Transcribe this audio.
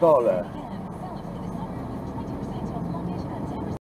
到了。